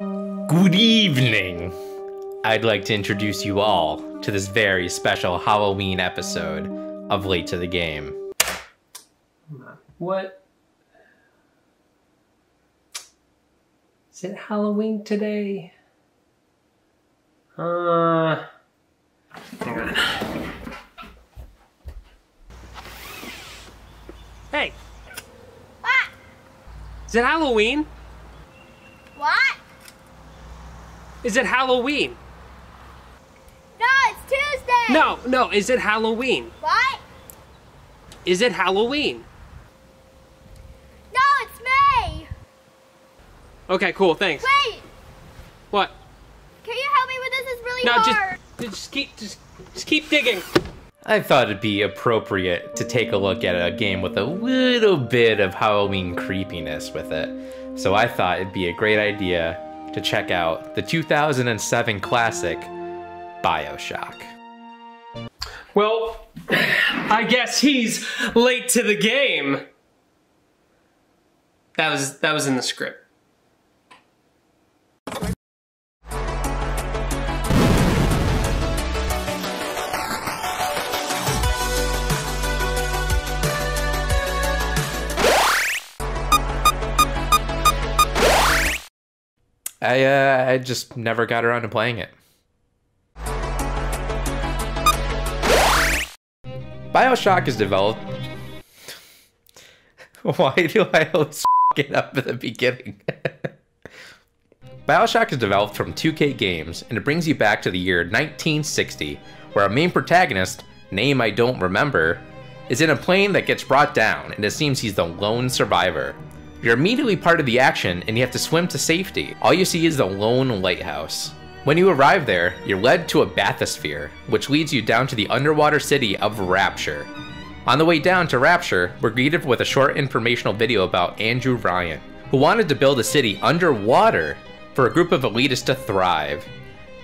Good evening. I'd like to introduce you all to this very special Halloween episode of Late to the Game. What? Is it Halloween today? Uh. Hang on. Hey! What? Is it Halloween? What? Is it Halloween? No, it's Tuesday. No, no, is it Halloween? What? Is it Halloween? No, it's May. Okay, cool, thanks. Wait, What? can you help me with this? It's really No, hard. just, just keep, just, just keep digging. I thought it'd be appropriate to take a look at a game with a little bit of Halloween creepiness with it. So I thought it'd be a great idea to check out the 2007 classic Bioshock. Well, I guess he's late to the game. That was that was in the script. I uh, I just never got around to playing it. Bioshock is developed. Why do I always it up at the beginning? Bioshock is developed from 2K Games, and it brings you back to the year 1960, where our main protagonist, name I don't remember, is in a plane that gets brought down, and it seems he's the lone survivor. You're immediately part of the action, and you have to swim to safety. All you see is the lone lighthouse. When you arrive there, you're led to a bathysphere, which leads you down to the underwater city of Rapture. On the way down to Rapture, we're greeted with a short informational video about Andrew Ryan, who wanted to build a city underwater for a group of elitists to thrive.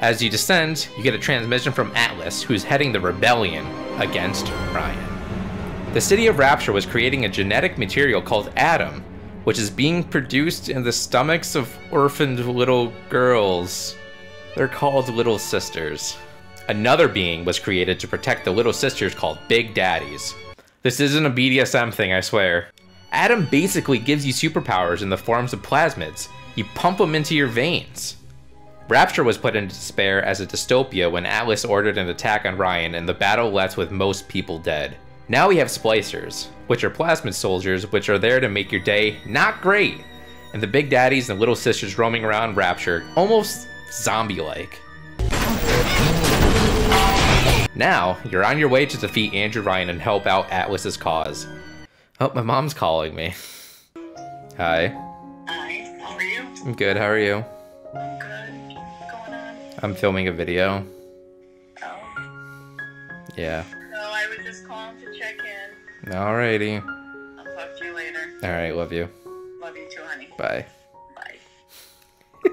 As you descend, you get a transmission from Atlas, who's heading the rebellion against Ryan. The city of Rapture was creating a genetic material called Adam, which is being produced in the stomachs of orphaned little girls. They're called Little Sisters. Another being was created to protect the Little Sisters called Big Daddies. This isn't a BDSM thing, I swear. Adam basically gives you superpowers in the forms of plasmids. You pump them into your veins. Rapture was put into despair as a dystopia when Atlas ordered an attack on Ryan and the battle left with most people dead. Now we have splicers, which are plasmid soldiers which are there to make your day not great, and the big daddies and little sisters roaming around Rapture, almost zombie-like. Now, you're on your way to defeat Andrew Ryan and help out Atlas's cause. Oh, my mom's calling me. Hi. Hi, how are you? I'm good, how are you? I'm good. What's going on? I'm filming a video. Oh. Yeah. Alrighty. I'll talk to you later. Alright, love you. Love you too, honey. Bye. Bye.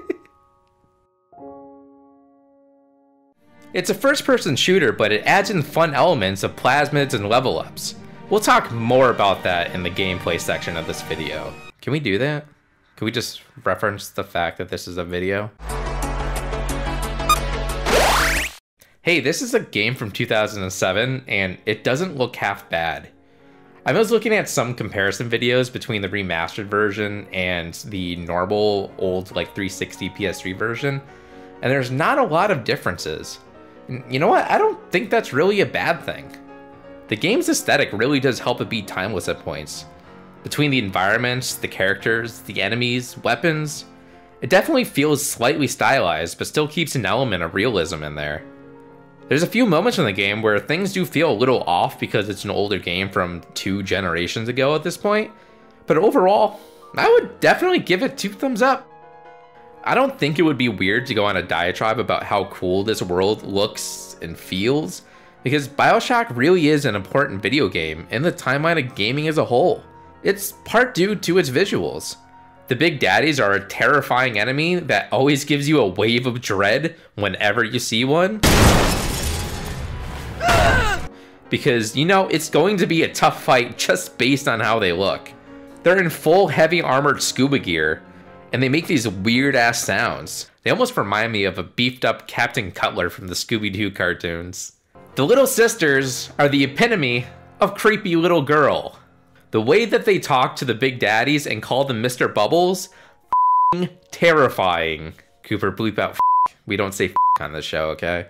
It's a first person shooter, but it adds in fun elements of plasmids and level ups. We'll talk more about that in the gameplay section of this video. Can we do that? Can we just reference the fact that this is a video? Hey, this is a game from 2007 and it doesn't look half bad. I was looking at some comparison videos between the remastered version and the normal old like 360 PS3 version, and there's not a lot of differences. And you know what? I don't think that's really a bad thing. The game's aesthetic really does help it be timeless at points. Between the environments, the characters, the enemies, weapons, it definitely feels slightly stylized, but still keeps an element of realism in there. There's a few moments in the game where things do feel a little off because it's an older game from two generations ago at this point, but overall, I would definitely give it two thumbs up. I don't think it would be weird to go on a diatribe about how cool this world looks and feels, because Bioshock really is an important video game in the timeline of gaming as a whole. It's part due to its visuals. The Big Daddies are a terrifying enemy that always gives you a wave of dread whenever you see one. Because, you know, it's going to be a tough fight just based on how they look. They're in full heavy armored scuba gear, and they make these weird ass sounds. They almost remind me of a beefed up Captain Cutler from the Scooby Doo cartoons. The Little Sisters are the epitome of creepy little girl. The way that they talk to the Big Daddies and call them Mr. Bubbles, terrifying. Cooper, bleep out. We don't say on this show, okay?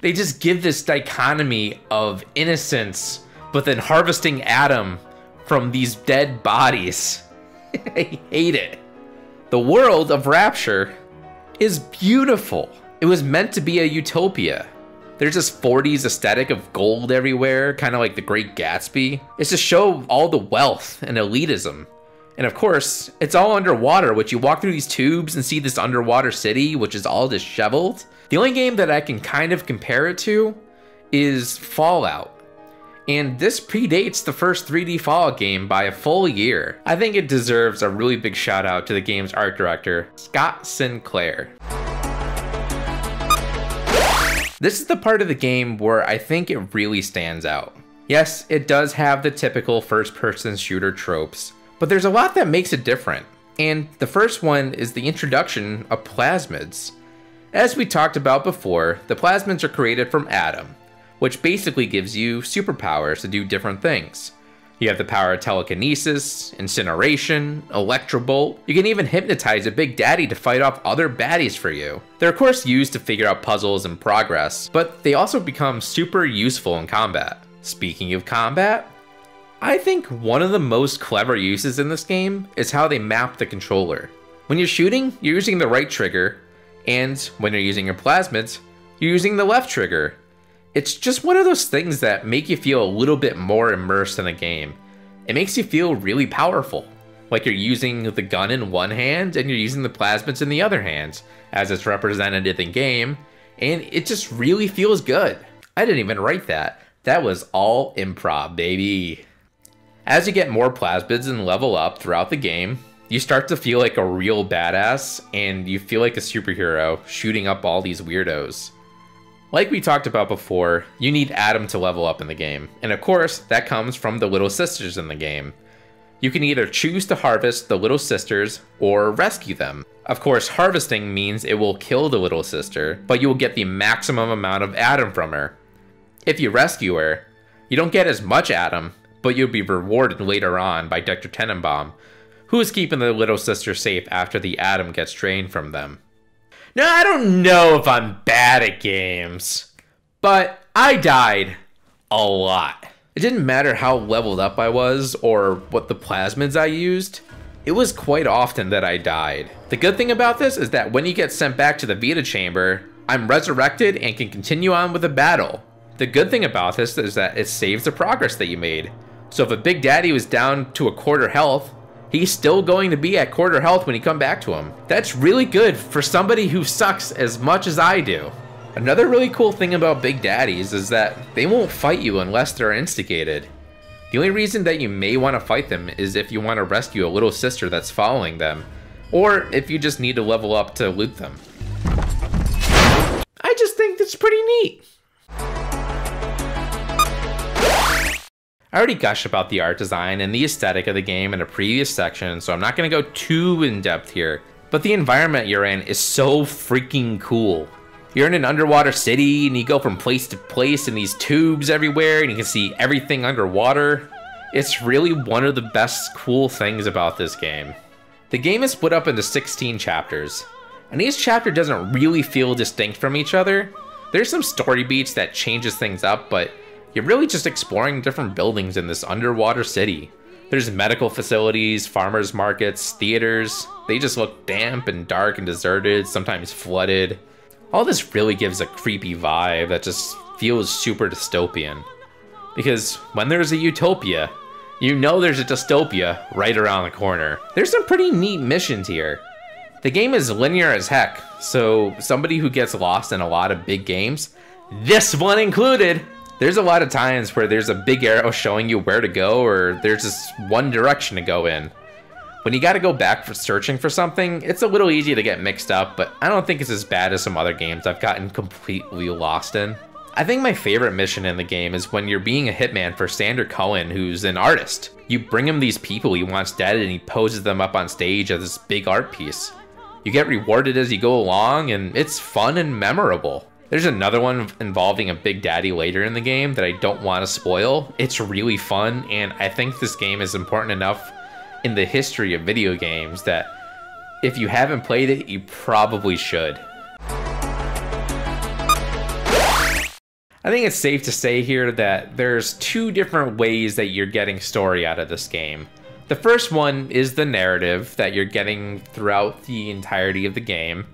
They just give this dichotomy of innocence, but then harvesting Adam from these dead bodies. I hate it. The world of Rapture is beautiful. It was meant to be a utopia. There's this 40s aesthetic of gold everywhere, kind of like the Great Gatsby. It's to show all the wealth and elitism. And of course, it's all underwater, which you walk through these tubes and see this underwater city, which is all disheveled. The only game that I can kind of compare it to is Fallout. And this predates the first 3D Fallout game by a full year. I think it deserves a really big shout out to the game's art director, Scott Sinclair. This is the part of the game where I think it really stands out. Yes, it does have the typical first person shooter tropes, but there's a lot that makes it different. And the first one is the introduction of plasmids. As we talked about before, the plasmids are created from Adam, which basically gives you superpowers to do different things. You have the power of telekinesis, incineration, electrobolt. You can even hypnotize a Big Daddy to fight off other baddies for you. They're of course used to figure out puzzles and progress, but they also become super useful in combat. Speaking of combat, I think one of the most clever uses in this game is how they map the controller. When you're shooting, you're using the right trigger, and when you're using your plasmids, you're using the left trigger. It's just one of those things that make you feel a little bit more immersed in a game. It makes you feel really powerful, like you're using the gun in one hand and you're using the plasmids in the other hand, as it's represented in the game, and it just really feels good. I didn't even write that. That was all improv, baby. As you get more plasmids and level up throughout the game, you start to feel like a real badass and you feel like a superhero shooting up all these weirdos. Like we talked about before, you need Adam to level up in the game, and of course, that comes from the Little Sisters in the game. You can either choose to harvest the Little Sisters or rescue them. Of course, harvesting means it will kill the Little Sister, but you will get the maximum amount of Adam from her. If you rescue her, you don't get as much Adam, but you'll be rewarded later on by Dr. Tenenbaum, who is keeping the Little Sister safe after the Adam gets drained from them. Now, I don't know if I'm bad at games, but I died a lot. It didn't matter how leveled up I was or what the plasmids I used, it was quite often that I died. The good thing about this is that when you get sent back to the Vita Chamber, I'm resurrected and can continue on with the battle. The good thing about this is that it saves the progress that you made. So if a Big Daddy was down to a quarter health, he's still going to be at quarter health when you come back to him. That's really good for somebody who sucks as much as I do. Another really cool thing about Big Daddies is that they won't fight you unless they're instigated. The only reason that you may want to fight them is if you want to rescue a little sister that's following them, or if you just need to level up to loot them. I just think that's pretty neat. I already gushed about the art design and the aesthetic of the game in a previous section, so I'm not going to go too in depth here. But the environment you're in is so freaking cool. You're in an underwater city and you go from place to place in these tubes everywhere and you can see everything underwater. It's really one of the best cool things about this game. The game is split up into 16 chapters, and each chapter doesn't really feel distinct from each other. There's some story beats that changes things up, but you're really just exploring different buildings in this underwater city. There's medical facilities, farmers markets, theaters. They just look damp and dark and deserted, sometimes flooded. All this really gives a creepy vibe that just feels super dystopian. Because when there's a utopia, you know there's a dystopia right around the corner. There's some pretty neat missions here. The game is linear as heck, so somebody who gets lost in a lot of big games, this one included, there's a lot of times where there's a big arrow showing you where to go or there's just one direction to go in. When you gotta go back for searching for something, it's a little easy to get mixed up, but I don't think it's as bad as some other games I've gotten completely lost in. I think my favorite mission in the game is when you're being a hitman for Sander Cohen, who's an artist. You bring him these people he wants dead and he poses them up on stage as this big art piece. You get rewarded as you go along, and it's fun and memorable. There's another one involving a Big Daddy later in the game that I don't want to spoil. It's really fun, and I think this game is important enough in the history of video games that if you haven't played it, you probably should. I think it's safe to say here that there's two different ways that you're getting story out of this game. The first one is the narrative that you're getting throughout the entirety of the game,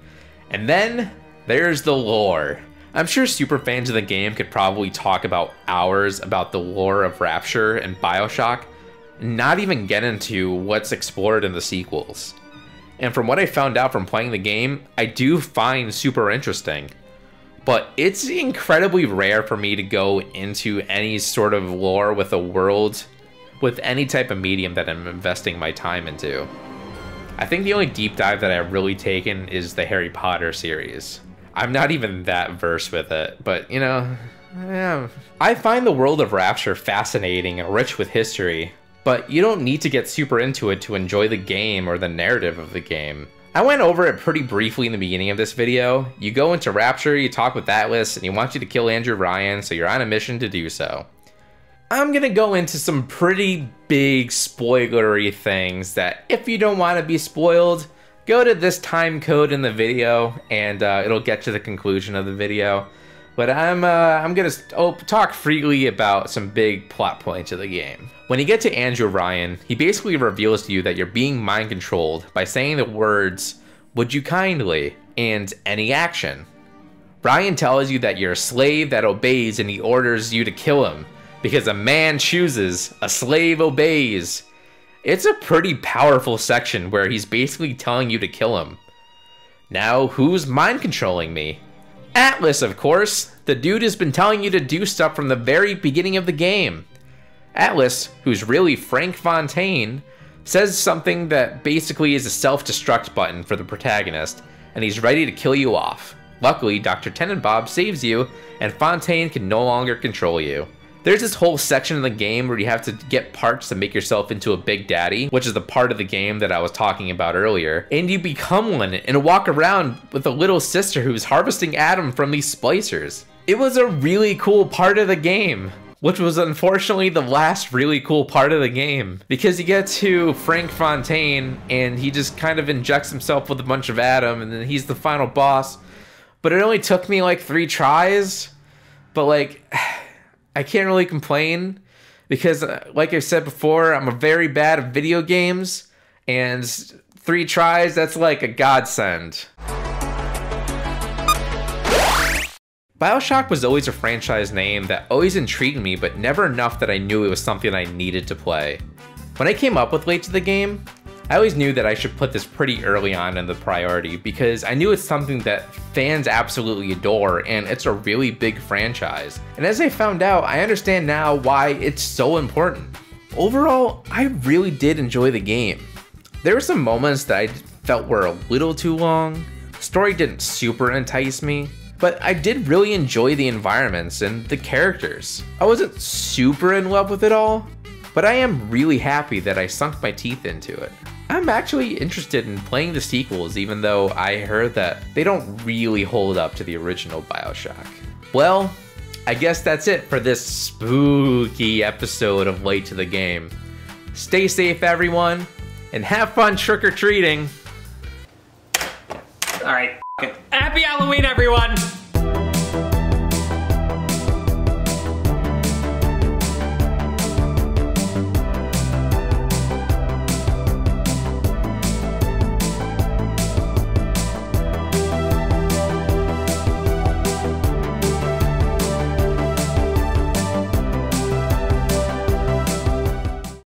and then there's the lore. I'm sure super fans of the game could probably talk about hours about the lore of Rapture and Bioshock, not even get into what's explored in the sequels. And from what I found out from playing the game, I do find super interesting. But it's incredibly rare for me to go into any sort of lore with a world with any type of medium that I'm investing my time into. I think the only deep dive that I've really taken is the Harry Potter series. I'm not even that versed with it, but you know, yeah. I find the world of Rapture fascinating and rich with history, but you don't need to get super into it to enjoy the game or the narrative of the game. I went over it pretty briefly in the beginning of this video. You go into Rapture, you talk with Atlas, and he wants you to kill Andrew Ryan, so you're on a mission to do so. I'm gonna go into some pretty big spoilery things that if you don't want to be spoiled, go to this time code in the video and uh, it'll get to the conclusion of the video. But I'm uh, I'm gonna oh, talk freely about some big plot points of the game. When you get to Andrew Ryan, he basically reveals to you that you're being mind controlled by saying the words "Would you kindly" and any action. Ryan tells you that you're a slave that obeys and he orders you to kill him because a man chooses, a slave obeys. It's a pretty powerful section where he's basically telling you to kill him. Now, who's mind controlling me? Atlas, of course. The dude has been telling you to do stuff from the very beginning of the game. Atlas, who's really Frank Fontaine, says something that basically is a self-destruct button for the protagonist, and he's ready to kill you off. Luckily, Dr. Tenenbaum saves you, and Fontaine can no longer control you. There's this whole section of the game where you have to get parts to make yourself into a Big Daddy, which is the part of the game that I was talking about earlier. And you become one and walk around with a little sister who's harvesting Adam from these splicers. It was a really cool part of the game which was unfortunately the last really cool part of the game because you get to Frank Fontaine and he just kind of injects himself with a bunch of Adam and then he's the final boss. But it only took me like three tries. But like I can't really complain because, uh, like I said before, I'm a very bad at video games, and three tries, that's like a godsend. Bioshock was always a franchise name that always intrigued me, but never enough that I knew it was something I needed to play. When I came up with Late to the Game, I always knew that I should put this pretty early on in the priority because I knew it's something that fans absolutely adore and it's a really big franchise. And as I found out, I understand now why it's so important. Overall, I really did enjoy the game. There were some moments that I felt were a little too long, the story didn't super entice me, but I did really enjoy the environments and the characters. I wasn't super in love with it all, but I am really happy that I sunk my teeth into it. I'm actually interested in playing the sequels, even though I heard that they don't really hold up to the original Bioshock. Well, I guess that's it for this spooky episode of Late to the Game. Stay safe, everyone, and have fun trick or treating. All right. Happy Halloween, everyone!